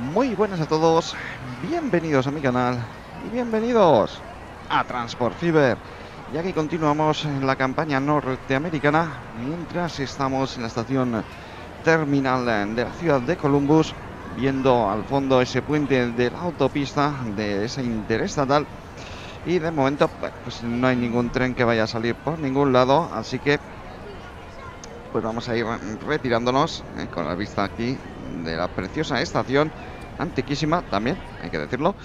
Muy buenas a todos, bienvenidos a mi canal y bienvenidos a Transport Fever. Y aquí continuamos la campaña norteamericana mientras estamos en la estación terminal de la ciudad de Columbus, viendo al fondo ese puente de la autopista de esa interestatal. Y de momento, pues no hay ningún tren que vaya a salir por ningún lado, así que pues vamos a ir retirándonos eh, con la vista aquí de la preciosa estación, antiquísima también, hay que decirlo.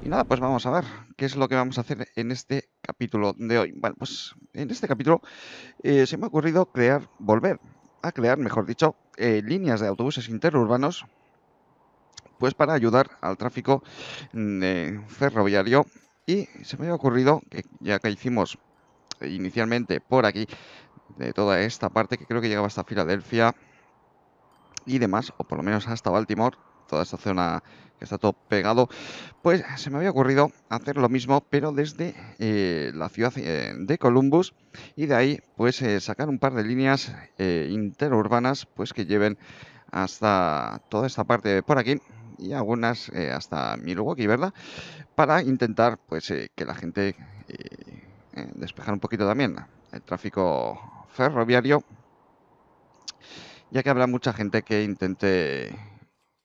Y nada, pues vamos a ver qué es lo que vamos a hacer en este capítulo de hoy. Bueno, pues en este capítulo eh, se me ha ocurrido crear, volver a crear, mejor dicho, eh, líneas de autobuses interurbanos, pues para ayudar al tráfico mm, ferroviario. Y se me ha ocurrido que ya que hicimos inicialmente por aquí de toda esta parte que creo que llegaba hasta Filadelfia y demás, o por lo menos hasta Baltimore, toda esta zona que está todo pegado, pues se me había ocurrido hacer lo mismo, pero desde eh, la ciudad eh, de Columbus y de ahí pues eh, sacar un par de líneas interurbanas pues que lleven hasta toda esta parte por aquí y algunas hasta Milwaukee, ¿verdad? Para intentar pues que la gente despejar un poquito también el tráfico ferroviario, ya que habrá mucha gente que intente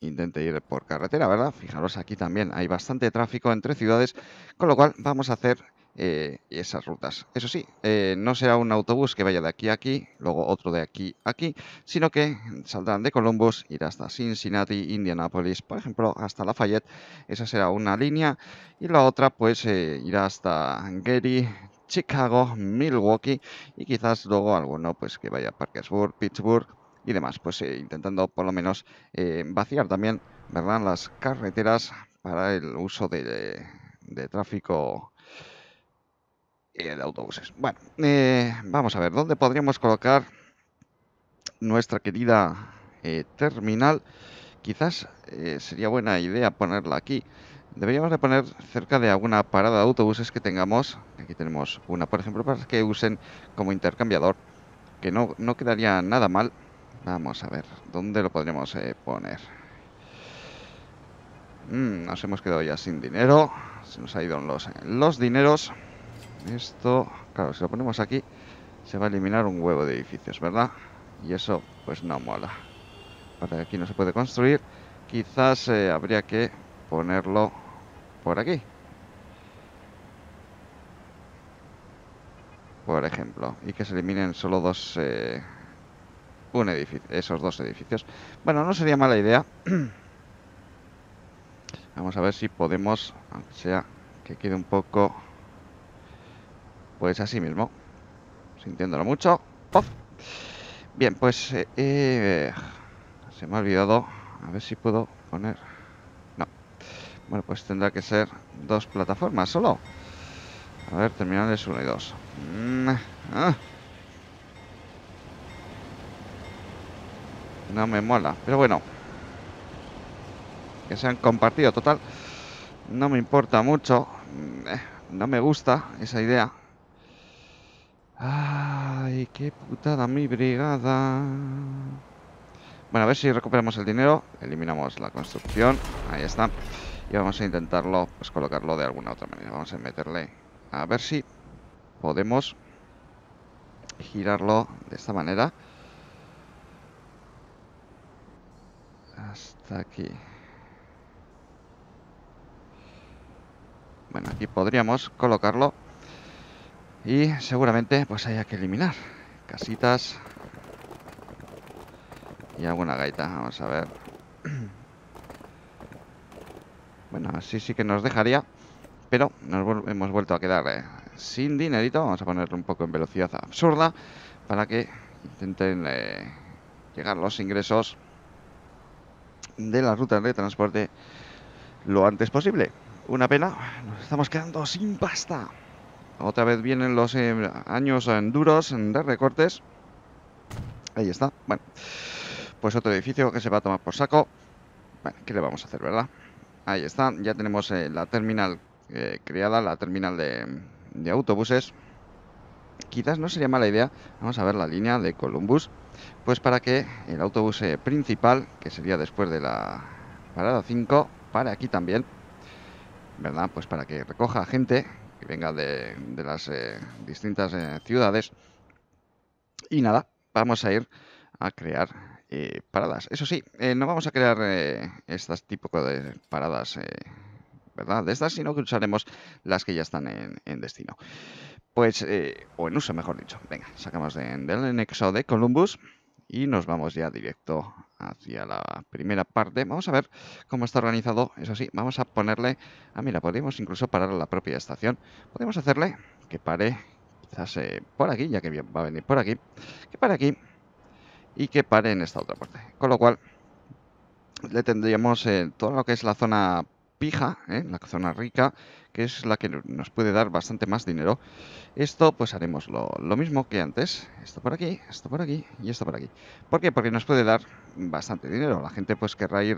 intente ir por carretera, ¿verdad? Fijaros, aquí también hay bastante tráfico entre ciudades, con lo cual vamos a hacer eh, esas rutas. Eso sí, eh, no será un autobús que vaya de aquí a aquí, luego otro de aquí a aquí, sino que saldrán de Columbus, irá hasta Cincinnati, Indianapolis, por ejemplo, hasta Lafayette. Esa será una línea. Y la otra, pues, eh, irá hasta Gary, Chicago, Milwaukee y quizás luego alguno pues que vaya a Parkersburg, Pittsburgh y demás, pues eh, intentando por lo menos eh, vaciar también, ¿verdad? Las carreteras para el uso de, tráfico eh, de autobuses. Bueno, vamos a ver, ¿dónde podríamos colocar nuestra querida terminal? Quizás sería buena idea ponerla aquí Deberíamos de poner cerca de alguna parada de autobuses que tengamos. Aquí tenemos una, por ejemplo, para que usen como intercambiador. Que no, no quedaría nada mal. Vamos a ver, ¿dónde lo podríamos eh, poner? Mm, nos hemos quedado ya sin dinero. Se nos ha ido los, los dineros. Esto, claro, si lo ponemos aquí, se va a eliminar un huevo de edificios, ¿verdad? Y eso, pues no mola. Para aquí no se puede construir. Quizás eh, habría que ponerlo por aquí. Por ejemplo, y que se eliminen solo dos, eh, un edificio, esos dos edificios. Bueno, no sería mala idea. Vamos a ver si podemos, aunque sea que quede un poco, pues así mismo, sintiéndolo mucho. Bien, pues eh, eh, se me ha olvidado, a ver si puedo poner bueno, pues tendrá que ser dos plataformas solo. A ver, terminales 1 y 2. Mm, ah. No me mola, pero bueno. Que se han compartido, total. No me importa mucho. Mm, no me gusta esa idea. Ay, qué putada mi brigada. Bueno, a ver si recuperamos el dinero. Eliminamos la construcción. Ahí está y vamos a intentarlo pues colocarlo de alguna otra manera vamos a meterle a ver si podemos girarlo de esta manera hasta aquí. Bueno aquí podríamos colocarlo. Y seguramente pues haya que eliminar casitas y alguna gaita. Vamos a ver. Bueno, así sí que nos dejaría, pero nos hemos vuelto a quedar eh, sin dinerito. Vamos a ponerlo un poco en velocidad absurda para que intenten eh, llegar los ingresos de las rutas de transporte lo antes posible. Una pena, nos estamos quedando sin pasta. Otra vez vienen los eh, años duros de recortes. Ahí está. Bueno, pues otro edificio que se va a tomar por saco. ¿qué le vamos a hacer, verdad? Ahí está, ya tenemos eh, la terminal eh, creada, la terminal de, autobuses. Quizás no sería mala idea, vamos a ver la línea de Columbus, pues para que el autobús eh, principal, que sería después de la, parada 5, para aquí también, ¿verdad? Pues para que recoja gente que venga de, las eh, distintas eh, ciudades. Y nada, vamos a ir a crear paradas. Eso sí, no vamos a crear estas tipo de paradas, ¿verdad? De estas, sino que usaremos las que ya están en, destino. Pues, o en uso, mejor dicho. Venga, sacamos del nexo de Columbus y nos vamos ya directo hacia la primera parte. Vamos a ver cómo está organizado. Eso sí, vamos a ponerle... Ah, mira, podemos incluso parar la propia estación. Podemos hacerle que pare quizás eh, por aquí, ya que va a venir por aquí. Que pare aquí y que pare en esta otra parte. Con lo cual, le tendríamos eh, todo lo que es la zona pija, ¿eh? la zona rica, que es la que nos puede dar bastante más dinero. Esto pues haremos lo, mismo que antes. Esto por aquí, esto por aquí y esto por aquí. ¿Por qué? Porque nos puede dar bastante dinero. La gente pues querrá ir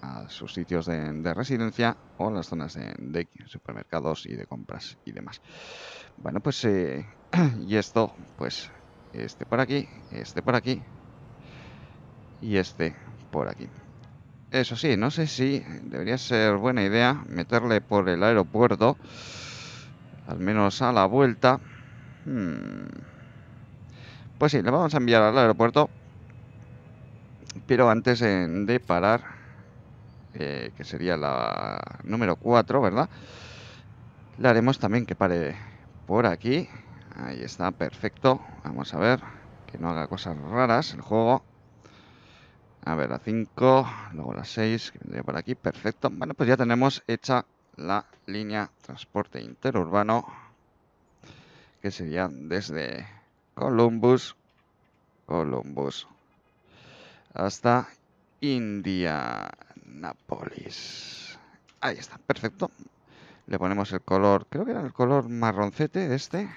a sus sitios de, residencia o las zonas de, supermercados y de compras y demás. Bueno, pues eh, y esto pues este por aquí, este por aquí y este por aquí. Eso sí, no sé si debería ser buena idea meterle por el aeropuerto, al menos a la vuelta. Hmm. Pues sí, le vamos a enviar al aeropuerto, pero antes de parar, eh, que sería la número 4, ¿verdad? Le haremos también que pare por aquí. Ahí está, perfecto. Vamos a ver que no haga cosas raras el juego. A ver, la 5, luego la 6, que vendría por aquí, perfecto. Bueno, pues ya tenemos hecha la línea transporte interurbano, que sería desde Columbus, Columbus, hasta Indianapolis. Ahí está, perfecto. Le ponemos el color, creo que era el color marroncete este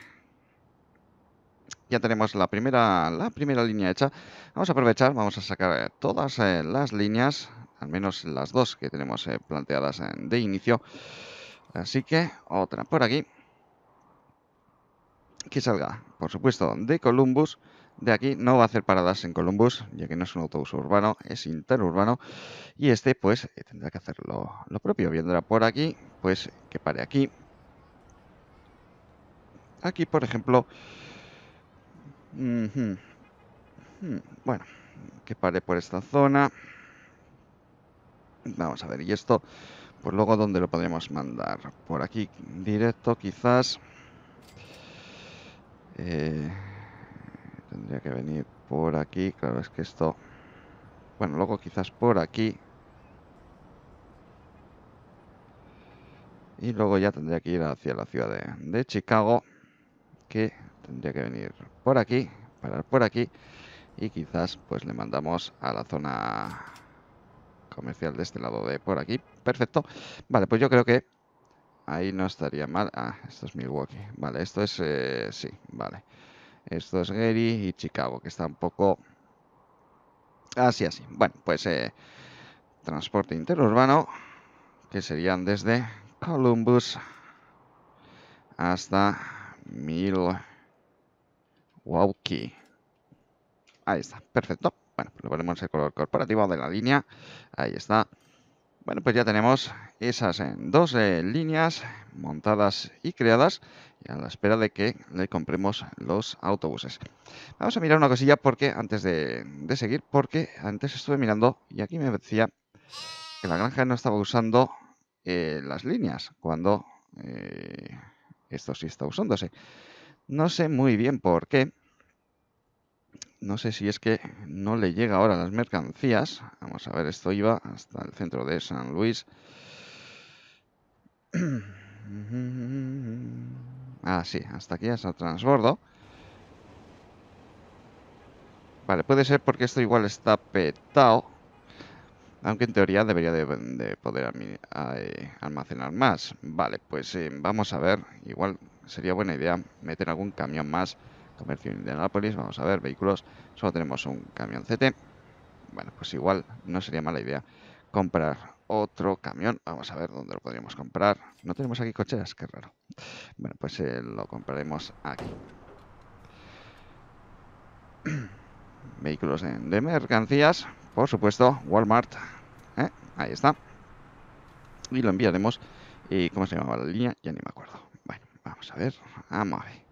ya tenemos la primera, la primera línea hecha. Vamos a aprovechar, vamos a sacar eh, todas eh, las líneas, al menos las dos que tenemos eh, planteadas de inicio. Así que otra por aquí. Que salga, por supuesto, de Columbus. De aquí no va a hacer paradas en Columbus, ya que no es un autobús urbano, es interurbano. Y este, pues, tendrá que hacer lo, lo propio. Vendrá por aquí, pues, que pare aquí. Aquí, por ejemplo, Hmm, bueno, que pare por esta zona. Vamos a ver, y esto, pues luego, ¿dónde lo podríamos mandar? Por aquí, directo, quizás. Eh, tendría que venir por aquí. Claro, es que esto... Bueno, luego quizás por aquí. Y luego ya tendría que ir hacia la ciudad de, de Chicago. Que tendría que venir por aquí, parar por aquí y quizás pues le mandamos a la zona comercial de este lado de por aquí. Perfecto. Vale, pues yo creo que ahí no estaría mal. Ah, esto es Milwaukee. Vale, esto es... Eh, sí, vale. Esto es Gary y Chicago, que está un poco... Así, así. Bueno, pues eh, transporte interurbano, que serían desde Columbus hasta Mil... Wauki. Ahí está, perfecto. Bueno, pues le ponemos el color corporativo de la línea. Ahí está. Bueno, pues ya tenemos esas eh, dos eh, líneas montadas y creadas y a la espera de que le compremos los autobuses. Vamos a mirar una cosilla porque antes de, seguir, porque antes estuve mirando y aquí me decía que la granja no estaba usando eh, las líneas cuando esto sí está usándose. No sé muy bien por qué, no sé si es que no le llega ahora las mercancías. Vamos a ver, esto iba hasta el centro de San Luis. Ah, sí, hasta aquí, hasta transbordo. Vale, puede ser porque esto igual está petado. Aunque en teoría debería de, poder eh, almacenar más. Vale, pues eh, vamos a ver. Igual sería buena idea meter algún camión más Comercio en Indianapolis, vamos a ver, vehículos, solo tenemos un camión CT. Bueno, pues igual no sería mala idea comprar otro camión. Vamos a ver dónde lo podríamos comprar. No tenemos aquí cocheras, qué raro. Bueno, pues eh, lo compraremos aquí. Vehículos de mercancías, por supuesto, Walmart. ¿eh? Ahí está. Y lo enviaremos. ¿Y cómo se llamaba la línea? Ya ni me acuerdo. Bueno, vamos a ver. Vamos a ver.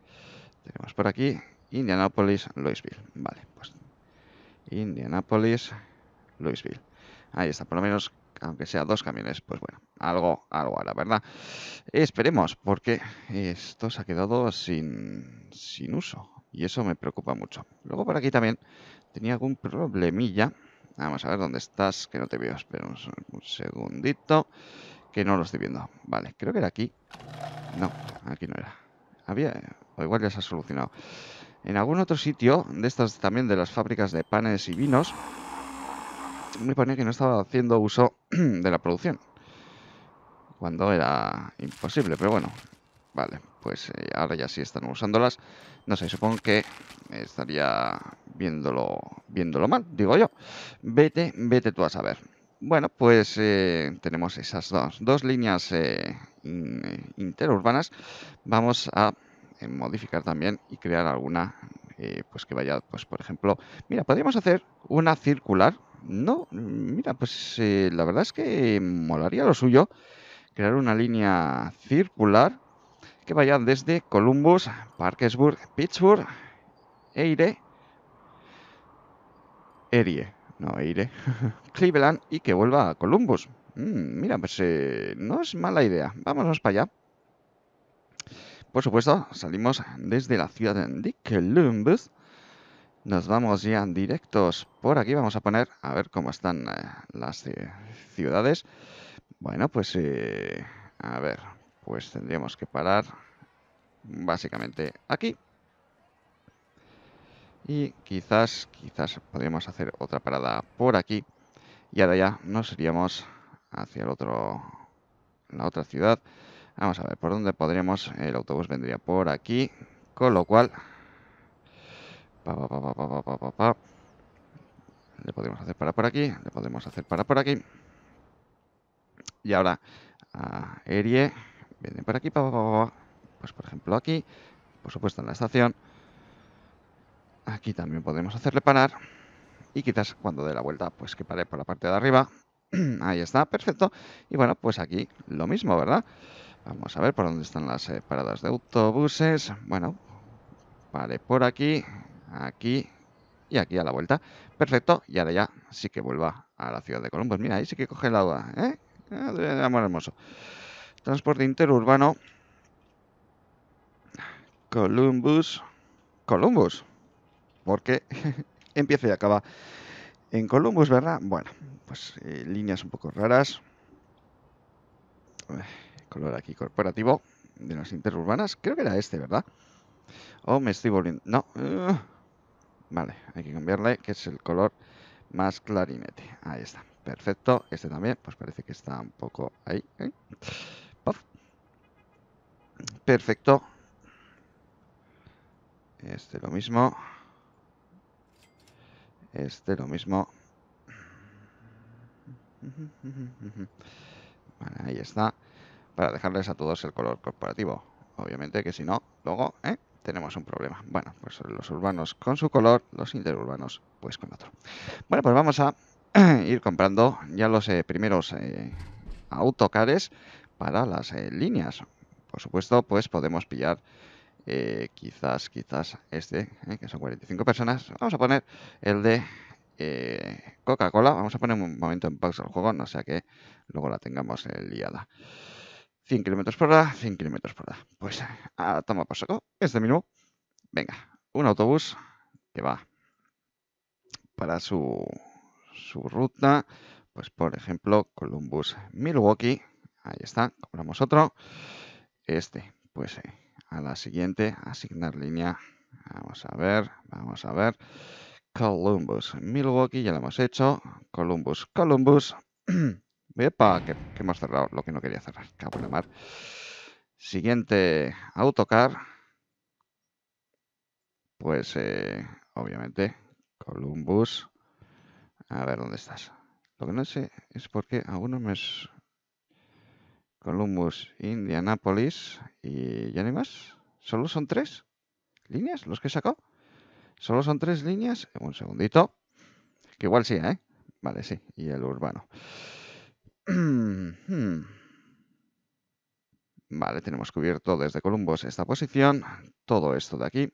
Tenemos por aquí Indianapolis, Louisville. Vale, pues Indianapolis, Louisville. Ahí está, por lo menos, aunque sea dos camiones, pues bueno, algo, algo la verdad. Esperemos, porque esto se ha quedado sin, sin uso. Y eso me preocupa mucho. Luego por aquí también tenía algún problemilla. Vamos a ver dónde estás, que no te veo. Espera un, segundito, que no lo estoy viendo. Vale, creo que era aquí. No, aquí no era. Había, o igual ya se ha solucionado. En algún otro sitio, de estas también de las fábricas de panes y vinos, me ponía que no estaba haciendo uso de la producción. Cuando era imposible, pero bueno. Vale, pues eh, ahora ya sí están usándolas. No sé, supongo que estaría viéndolo, viéndolo mal, digo yo. Vete, vete tú a saber. Bueno, pues eh, tenemos esas dos, dos líneas eh, interurbanas. Vamos a modificar también y crear alguna pues que vaya, pues por ejemplo, mira, podríamos hacer una circular. No, mira, pues la verdad es que molaría lo suyo crear una línea circular que vaya desde Columbus, Parkersburg, Pittsburgh, Eire, Erie, no Eire, Cleveland y que vuelva a Columbus. Mm, mira, pues eh, no es mala idea. Vámonos para allá. Por supuesto, salimos desde la ciudad de Columbus. Nos vamos ya directos por aquí. Vamos a poner a ver cómo están eh, las eh, ciudades. Bueno, pues a ver, pues tendríamos que parar básicamente aquí. Y quizás, quizás podríamos hacer otra parada por aquí. Y ahora ya nos iríamos hacia el otro, la otra ciudad. Vamos a ver por dónde podríamos. El autobús vendría por aquí. Con lo cual, le podemos hacer para por aquí. Le podemos hacer para por aquí. Y ahora, a Erie viene por aquí, pues por ejemplo aquí, por supuesto en la estación. Aquí también podemos hacerle parar. Y quizás cuando dé la vuelta, pues que pare por la parte de arriba. Ahí está, perfecto. Y bueno, pues aquí lo mismo, ¿verdad? Vamos a ver por dónde están las eh, paradas de autobuses. Bueno, pare por aquí, aquí y aquí a la vuelta. Perfecto, y ahora ya sí que vuelva a la ciudad de Columbus. Mira, ahí sí que coge agua, ¿eh? Ah, amor hermoso. Transporte interurbano. Columbus. Columbus. Porque empieza y acaba en Columbus, ¿verdad? Bueno, pues eh, líneas un poco raras. color aquí corporativo de las interurbanas. Creo que era este, ¿verdad? O me estoy volviendo... No. Uh, vale, hay que cambiarle, que es el color más clarinete. Ahí está. Perfecto. Este también, pues parece que está un poco ahí. ¿eh? Perfecto. Este lo mismo. Este lo mismo. ahí está. Para dejarles a todos el color corporativo. Obviamente que si no, luego ¿eh? tenemos un problema. Bueno, pues los urbanos con su color, los interurbanos pues con otro. Bueno, pues vamos a ir comprando ya los eh, primeros eh, autocares para las líneas. Por supuesto, pues podemos pillar eh, quizás, quizás este, eh, que son 45 personas. Vamos a poner el de eh, Coca-Cola. Vamos a poner un momento en pausa el juego, no sea que luego la tengamos liada. 100 km por hora, 100 km por hora. Pues a toma por saco, este mismo. Venga, un autobús que va para su, su ruta, pues por ejemplo, Columbus, Milwaukee. Ahí está, compramos otro. Este, pues a la siguiente, asignar línea. Vamos a ver, vamos a ver. Columbus, Milwaukee, ya lo hemos hecho. Columbus, Columbus. Epa, que, que hemos cerrado lo que no quería cerrar. Cabo de mar. Siguiente autocar. Pues, eh, obviamente, Columbus. A ver, ¿dónde estás? Lo que no sé es por qué aún no me... Columbus, Indianapolis y ya no hay más. ¿Solo son tres líneas los que sacado? ¿Solo son tres líneas? Un segundito. Que igual sí, ¿eh? Vale, sí. Y el urbano. Vale, tenemos cubierto desde Columbus esta posición, todo esto de aquí.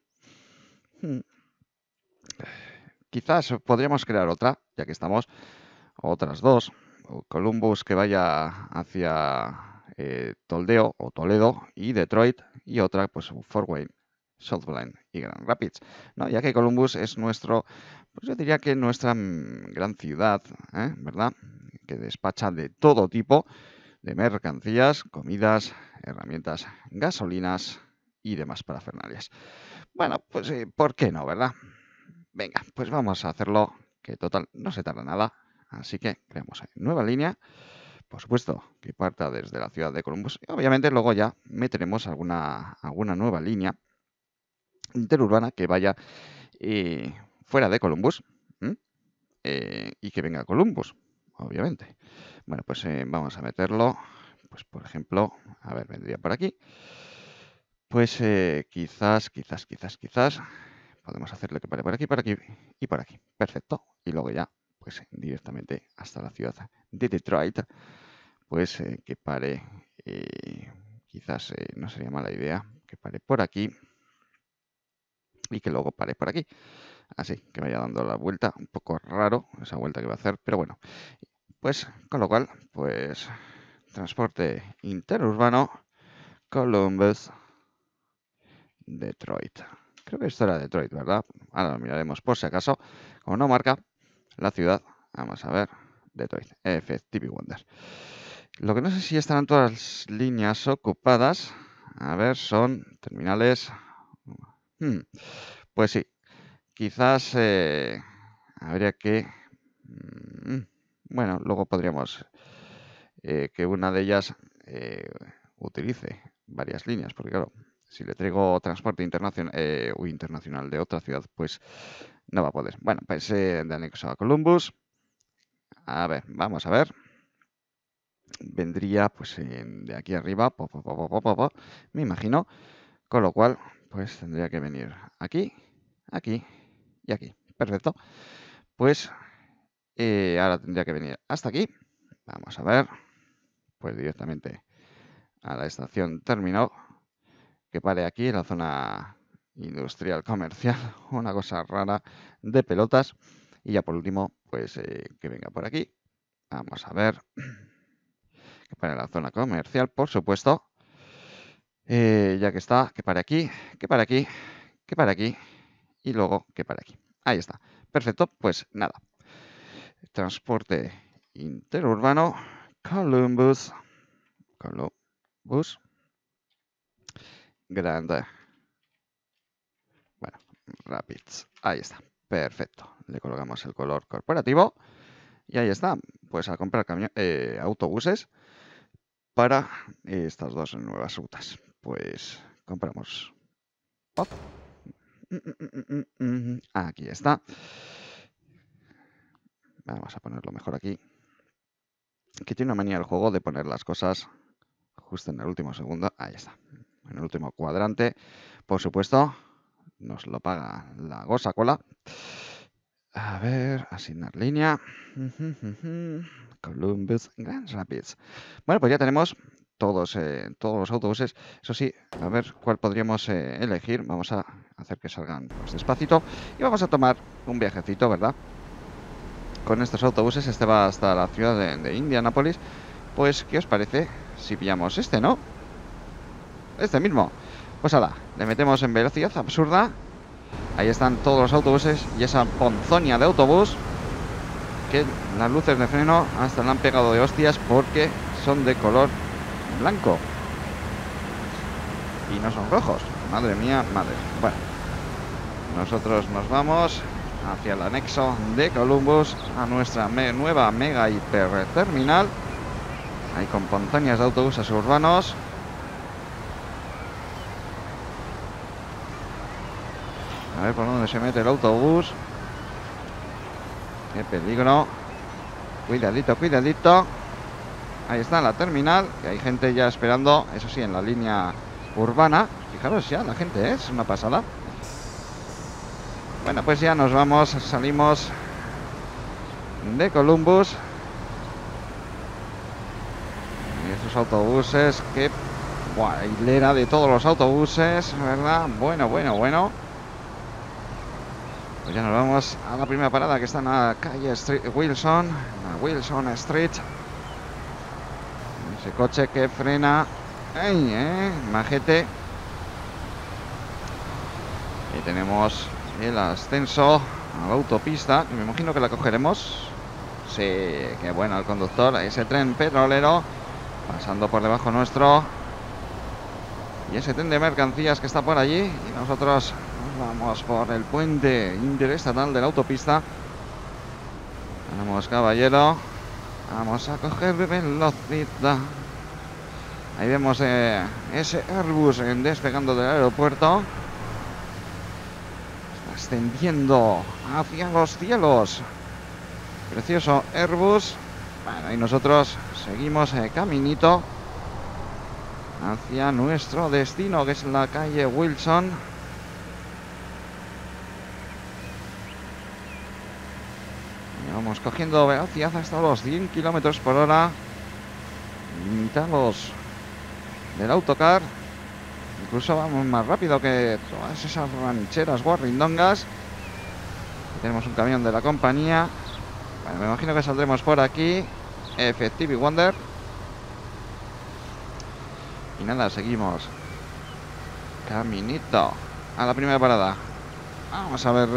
Quizás podríamos crear otra, ya que estamos, otras dos. Columbus que vaya hacia eh, Toldeo o Toledo y Detroit y otra, pues Fort Wayne, Southland y Grand Rapids. ¿no? Ya que Columbus es nuestro, pues yo diría que nuestra mm, gran ciudad, ¿eh? ¿verdad? Que despacha de todo tipo de mercancías, comidas, herramientas, gasolinas y demás parafernalias. Bueno, pues eh, ¿por qué no, verdad? Venga, pues vamos a hacerlo, que total no se tarda nada. Así que creamos nueva línea, por supuesto que parta desde la ciudad de Columbus. Y obviamente luego ya meteremos alguna, alguna nueva línea interurbana que vaya eh, fuera de Columbus eh, y que venga a Columbus, obviamente. Bueno, pues eh, vamos a meterlo, pues por ejemplo, a ver, vendría por aquí. Pues quizás, quizás, quizás, quizás podemos hacerle que pare por aquí, por aquí y por aquí. Perfecto. Y luego ya, pues directamente hasta la ciudad de Detroit, pues que pare, quizás no sería mala idea, que pare por aquí y que luego pare por aquí. Así, que vaya dando la vuelta. Un poco raro esa vuelta que va a hacer, pero bueno. Pues, con lo cual, pues, transporte interurbano, Columbus, Detroit. Creo que esto era Detroit, ¿verdad? Ahora lo miraremos por si acaso. Como no marca la ciudad, vamos a ver, Detroit, FTV Wonder. Lo que no sé si estarán todas las líneas ocupadas. A ver, son terminales Hmm, pues sí, quizás eh, habría que... Mm, bueno, luego podríamos eh, que una de ellas eh, utilice varias líneas, porque claro, si le traigo transporte internacional, internacional de otra ciudad, pues no va a poder. Bueno, pues de anexo a Columbus. A ver, vamos a ver. Vendría pues de aquí arriba, me imagino. Con lo cual, pues tendría que venir aquí, aquí y aquí. Perfecto. Pues eh, ahora tendría que venir hasta aquí. Vamos a ver. Pues directamente a la estación terminó. Que pare aquí en la zona industrial comercial. Una cosa rara de pelotas. Y ya por último, pues eh, que venga por aquí. Vamos a ver. Que pare la zona comercial, por supuesto. Eh, ya que está, que para aquí, que para aquí, que para aquí y luego que para aquí. Ahí está. Perfecto, pues nada. Transporte interurbano, Columbus, Columbus, grande. Bueno, Rapids. Ahí está. Perfecto. Le colocamos el color corporativo. Y ahí está. Pues a comprar eh, autobuses para estas dos nuevas rutas pues compramos Aquí está. Vamos a ponerlo mejor aquí. Que tiene una manía el juego de poner las cosas justo en el último segundo. Ahí está. En el último cuadrante. Por supuesto, nos lo paga la Gosa Cola. A ver, asignar línea. Columbus Grand Rapids. Bueno, pues ya tenemos todos, eh, todos los autobuses. Eso sí, a ver cuál podríamos eh, elegir. Vamos a hacer que salgan pues, despacito. Y vamos a tomar un viajecito, ¿verdad? Con estos autobuses. Este va hasta la ciudad de, de Indianápolis. Pues, ¿qué os parece si pillamos este, no? Este mismo. Pues ala, le metemos en velocidad absurda. Ahí están todos los autobuses y esa ponzonia de autobús que las luces de freno hasta le han pegado de hostias porque son de color blanco. Y no son rojos. Madre mía, madre. Bueno, nosotros nos vamos hacia el anexo de Columbus a nuestra nueva mega hiper terminal. Ahí con montañas de autobuses urbanos. A ver por dónde se mete el autobús. Qué peligro. Cuidadito, cuidadito. Ahí está la terminal, que hay gente ya esperando, eso sí, en la línea urbana. Fijaros ya, la gente ¿eh? es una pasada. Bueno, pues ya nos vamos, salimos de Columbus. nuestros autobuses. Qué buah, hilera de todos los autobuses, ¿verdad? Bueno, bueno, bueno. Pues ya nos vamos a la primera parada que está en la calle Wilson, la Wilson Street. Ese coche que frena. ¡Ay, eh! Majete. Y tenemos el ascenso a la autopista, me imagino que la cogeremos. Sí, qué bueno el conductor, ese tren petrolero pasando por debajo nuestro. Y ese tren de mercancías que está por allí. Y nosotros nos vamos por el puente interestatal de la autopista. Vamos, caballero. Vamos a coger velocidad. Ahí vemos eh, ese Airbus eh, despegando del aeropuerto. Está ascendiendo hacia los cielos. Precioso Airbus. Bueno, y nosotros seguimos eh, caminito hacia nuestro destino, que es la calle Wilson. Vamos cogiendo velocidad hasta los 100 kilómetros por hora. Limitados del autocar. Incluso vamos más rápido que todas esas rancheras guarrindongas. Tenemos un camión de la compañía. Me imagino que saldremos por aquí. Effective Wonder. Y nada, seguimos. Caminito. A la primera parada. Vamos a ver.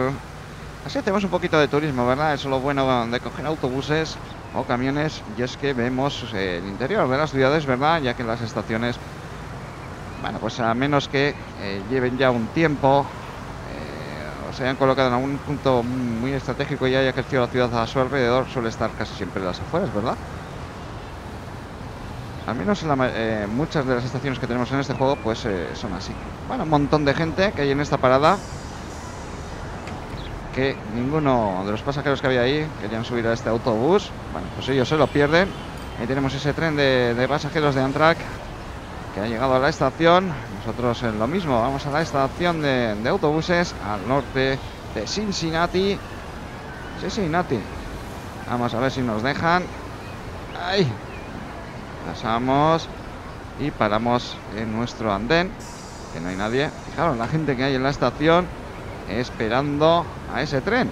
Así hacemos un poquito de turismo, ¿verdad? Eso es lo bueno de coger autobuses o camiones. Y es que vemos el interior de las ciudades, ¿verdad? Ya que las estaciones, bueno, pues a menos que eh, lleven ya un tiempo, eh, o se hayan colocado en algún punto muy estratégico y haya crecido la ciudad a su alrededor, suele estar casi siempre las afueras, ¿verdad? Al menos eh, muchas de las estaciones que tenemos en este juego, pues eh, son así. Bueno, un montón de gente que hay en esta parada. Que ninguno de los pasajeros que había ahí querían subir a este autobús. Bueno, pues ellos se lo pierden. Ahí tenemos ese tren de, pasajeros de Amtrak que ha llegado a la estación. Nosotros en lo mismo, vamos a la estación de, de autobuses al norte de Cincinnati. Cincinnati. Vamos a ver si nos dejan. ¡Ay! Pasamos y paramos en nuestro andén, que no hay nadie. Fijaros la gente que hay en la estación esperando a ese tren.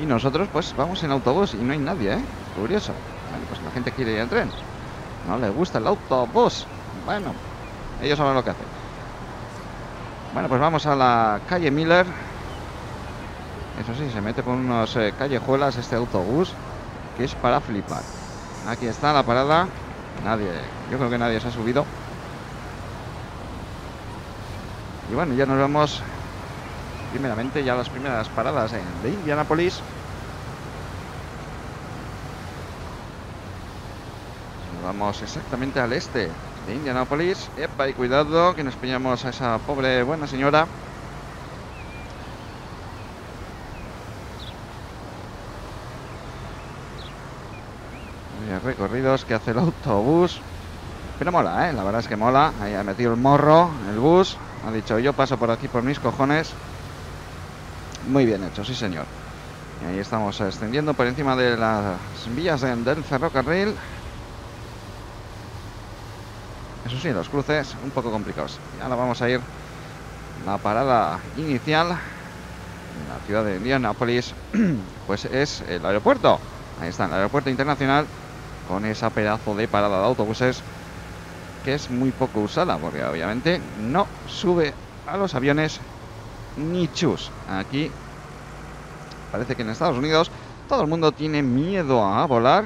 Y nosotros pues vamos en autobús y no hay nadie, ¿eh? Curioso. Bueno, pues la gente quiere ir al tren. No le gusta el autobús. Bueno, ellos saben lo que hacen. Bueno, pues vamos a la calle Miller. Eso sí, se mete por unos eh, callejuelas este autobús que es para flipar. Aquí está la parada. Nadie, yo creo que nadie se ha subido. Y bueno, ya nos vamos primeramente ya las primeras paradas en, de Indianapolis. Nos vamos exactamente al este de Indianapolis. Epa, y cuidado que nos pillamos a esa pobre buena señora. Que hace el autobús. Pero mola, ¿eh? La verdad es que mola. Ahí ha metido el morro, el bus. Ha dicho, yo paso por aquí por mis cojones. Muy bien hecho, sí señor. Y ahí estamos extendiendo por encima de las vías de, del ferrocarril. Eso sí, los cruces un poco complicados. Y ahora vamos a ir la parada inicial en la ciudad de Indianapolis, pues es el aeropuerto. Ahí está, el aeropuerto internacional con esa pedazo de parada de autobuses que es muy poco usada porque obviamente no sube a los aviones ni chus. Aquí parece que en Estados Unidos todo el mundo tiene miedo a volar.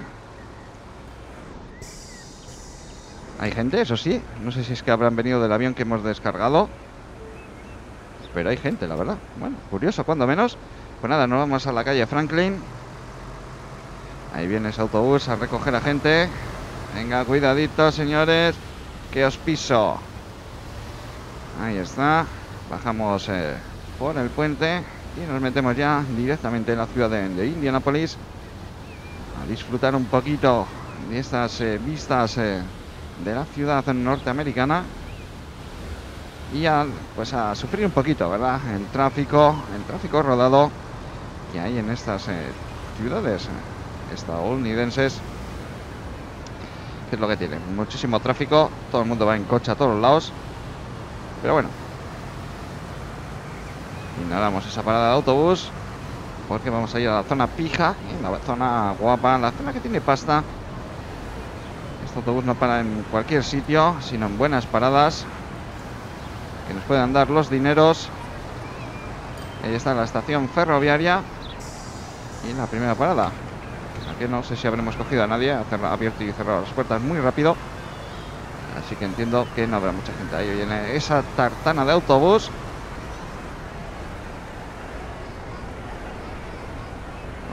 Hay gente, eso sí. No sé si es que habrán venido del avión que hemos descargado. Pero hay gente, la verdad. Bueno, curioso, cuando menos. Pues nada, nos vamos a la calle Franklin. Ahí viene ese autobús a recoger a gente. Venga, cuidadito, señores, que os piso. Ahí está. Bajamos eh, por el puente y nos metemos ya directamente en la ciudad de, Indianapolis a disfrutar un poquito de estas eh, vistas eh, de la ciudad norteamericana y a, pues a sufrir un poquito, ¿verdad? El tráfico, el tráfico rodado que hay en estas ciudades estadounidenses. es lo que tiene. Muchísimo tráfico, todo el mundo va en coche a todos lados. Pero bueno. Ignoramos esa parada de autobús. Porque vamos a ir a la zona pija, la zona guapa, la zona que tiene pasta. Este autobús no para en cualquier sitio, sino en buenas paradas. Que nos puedan dar los dineros. Ahí está la estación ferroviaria. Y la primera parada. Aquí no sé si habremos cogido a nadie. Ha abierto y cerrado las puertas muy rápido. Así que entiendo que no habrá mucha gente. Ahí viene esa tartana de autobús.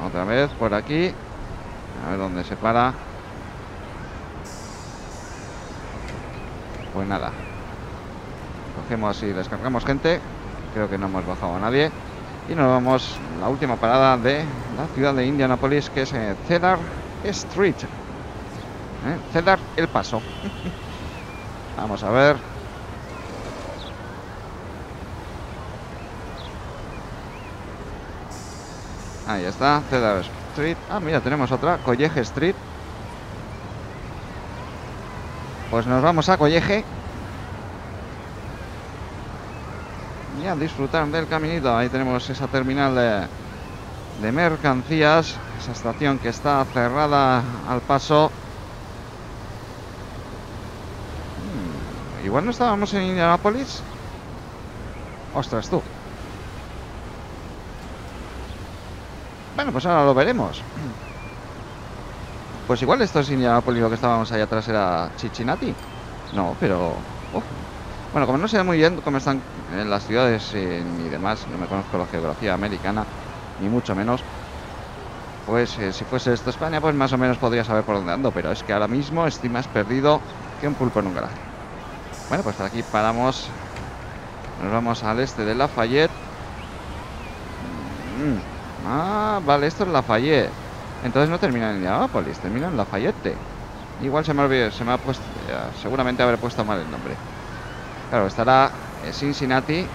Otra vez por aquí. A ver dónde se para. Pues nada. Cogemos y descargamos gente. Creo que no hemos bajado a nadie. Y nos vamos a la última parada de la ciudad de Indianapolis, que es eh, Cedar Street. ¿Eh? Cedar El Paso. Vamos a ver. Ahí está, Cedar Street. Ah, mira, tenemos otra, Colleje Street. Pues nos vamos a Colleje. A disfrutar del caminito. Ahí tenemos esa terminal de, mercancías. Esa estación que está cerrada al paso. Hmm, igual no estábamos en Indianapolis. Ostras, tú. Bueno, pues ahora lo veremos. Pues igual esto es Indianapolis, lo que estábamos allá atrás era Chichinati. No, pero... Bueno, como no sé muy bien cómo están en las ciudades eh, ni demás, no me conozco la geografía americana, ni mucho menos, pues eh, si fuese esto España, pues más o menos podría saber por dónde ando, pero es que ahora mismo estoy más perdido que un pulpo en un garaje. Bueno, pues por aquí paramos, nos vamos al este de Lafayette. Mm. Ah, vale, esto es Lafayette. Entonces no termina en Indianapolis, termina en Lafayette. Igual se me olvidó, se me ha puesto, seguramente habré puesto mal el nombre. Claro, estará eh, Cincinnati,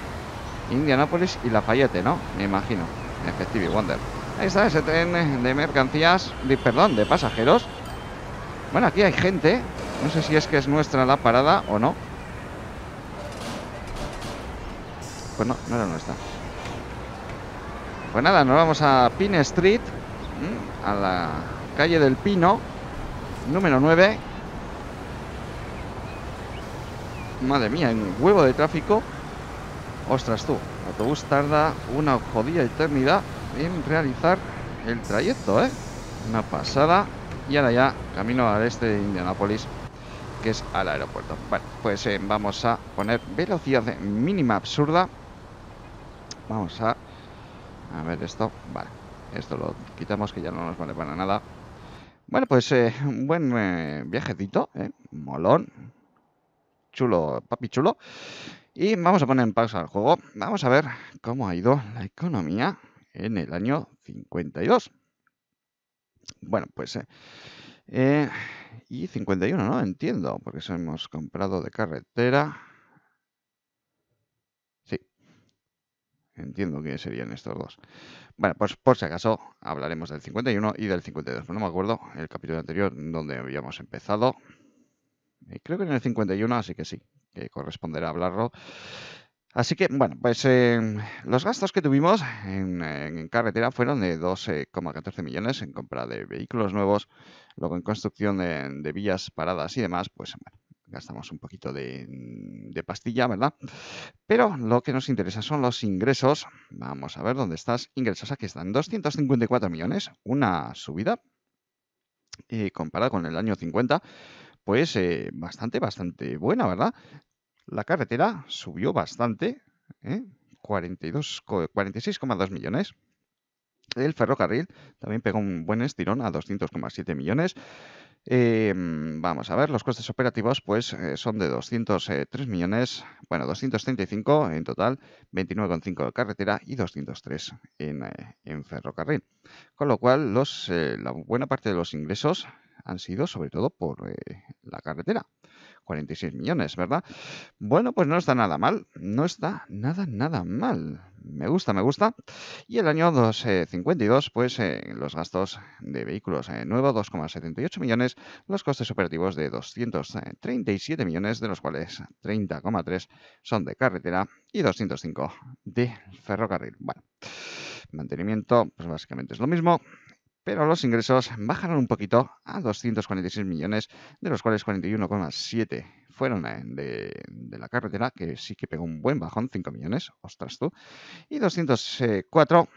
Indianapolis y Lafayette, ¿no? Me imagino. Effective Wonder. Ahí está ese tren de mercancías, de, perdón, de pasajeros. Bueno, aquí hay gente. No sé si es que es nuestra la parada o no. Pues no, no era nuestra. Pues nada, nos vamos a Pine Street, a la calle del Pino, número 9. Madre mía, un huevo de tráfico. Ostras tú, el autobús tarda una jodida eternidad en realizar el trayecto, ¿eh? Una pasada. Y ahora ya camino al este de Indianapolis, que es al aeropuerto. Bueno, pues eh, vamos a poner velocidad mínima absurda. Vamos a a ver esto, vale. Esto lo quitamos que ya no nos vale para nada. Bueno, pues eh, un buen eh, viajecito, eh, molón, chulo, papi chulo. Y vamos a poner en pausa el juego. Vamos a ver cómo ha ido la economía en el año 52. Bueno, pues... y 51, ¿no? Entiendo, porque eso hemos comprado de carretera. Entiendo que serían estos dos. Bueno, pues por si acaso hablaremos del 51 y del 52. No me acuerdo el capítulo anterior donde habíamos empezado. Eh, creo que en el 51, así que sí, que corresponderá hablarlo. Así que, bueno, pues eh, los gastos que tuvimos en, carretera fueron de 12,14 millones en compra de vehículos nuevos, luego en construcción de, de vías paradas y demás, pues bueno, gastamos un poquito de, pastilla, ¿verdad? Pero lo que nos interesa son los ingresos. Vamos a ver dónde estás. Ingresos, aquí están, 254 millones, una subida. Y comparada con el año 50, pues eh, bastante, bastante buena, ¿verdad? La carretera subió bastante, ¿eh? 46,2 millones. El ferrocarril también pegó un buen estirón a 200,7 millones. Em, vamos a ver, los costes operativos pues eh, son de 203 millones, bueno, 235 en total, 29,5 de carretera y 203 en, eh, en ferrocarril. Con lo cual, los, eh, la buena parte de los ingresos han sido sobre todo por la carretera. 46 millones, ¿verdad? Bueno, pues no está nada mal, no está nada, nada mal. Me gusta, me gusta. Y el año 2052, pues eh, los gastos de vehículos eh, nuevos, 2,78 millones, los costes operativos de 237 millones, de los cuales 30,3 son de carretera y 205 de ferrocarril. Bueno, mantenimiento, pues básicamente es lo mismo pero los ingresos bajaron un poquito a 246 millones, de los cuales 41,7 fueron eh, de, la carretera, que sí que pegó un buen bajón, 5 millones, ostras tú, y 204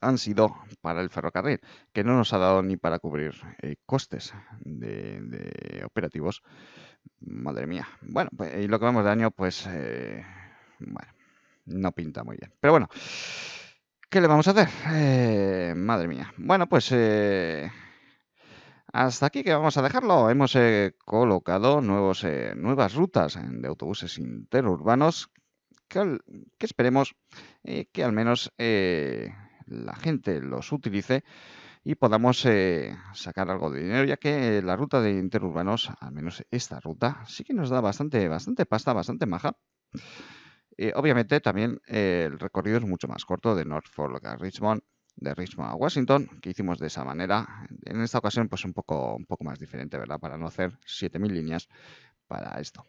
han sido para el ferrocarril, que no nos ha dado ni para cubrir eh, costes de, operativos. Madre mía. Bueno, pues, y lo que vemos de año, pues, eh, bueno, no pinta muy bien. Pero bueno, ¿Qué le vamos a hacer? Eh, madre mía. Bueno, pues eh, hasta aquí que vamos a dejarlo. Hemos eh, colocado nuevos, nuevas rutas de autobuses interurbanos que, esperemos que al menos la gente los utilice y podamos sacar algo de dinero, ya que la ruta de interurbanos, al menos esta ruta, sí que nos da bastante, bastante pasta, bastante maja. Eh, obviamente también eh, el recorrido es mucho más corto de Norfolk a Richmond, de Richmond a Washington, que hicimos de esa manera. En esta ocasión, pues un poco, un poco más diferente, ¿verdad? Para no hacer 7.000 líneas para esto.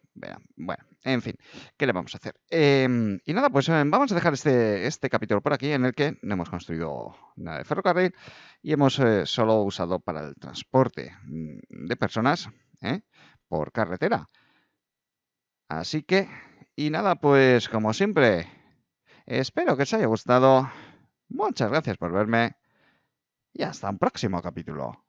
Bueno, en fin, ¿qué le vamos a hacer? Em, y nada, pues em, vamos a dejar este, este capítulo por aquí en el que no hemos construido nada de ferrocarril y hemos eh, solo usado para el transporte mm, de personas por carretera. Así que y nada, pues como siempre, espero que os haya gustado. Muchas gracias por verme y hasta un próximo capítulo.